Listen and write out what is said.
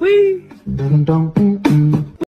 Wee.